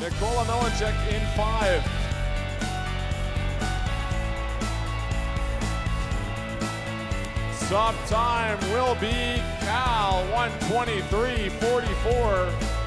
Nikola Milicek in five. Sub time will be Cal 123 44.